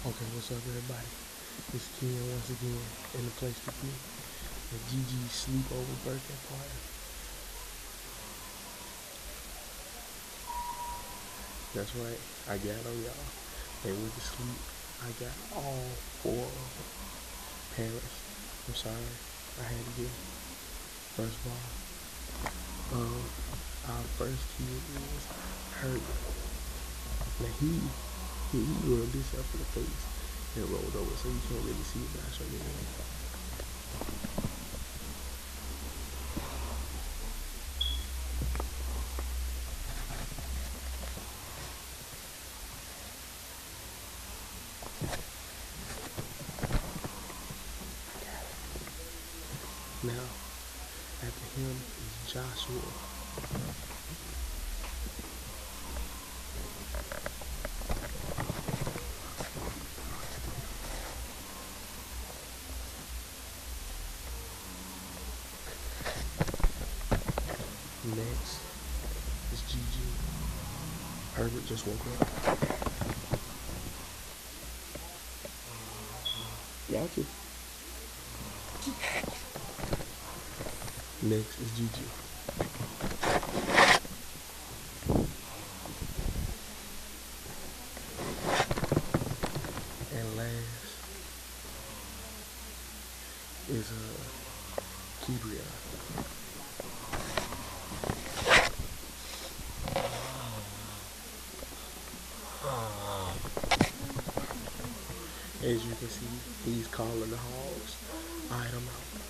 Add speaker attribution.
Speaker 1: Okay, what's up, everybody? It's Ken once again in the place to be. The GG sleepover birthday party. That's right, I got on y'all. They went to sleep. I got all four parents. I'm sorry, I had to get First of all, um, our first kid is hurt. Now he he rubbed himself in the face and rolled over, so you can't really see it, but I'll show you again. Now, after him is Joshua. Next is Gigi. Herbert just woke up. Got you. Next is Gigi. And last is uh, Kibria. As you can see, he's calling the hogs. Alright, I'm out.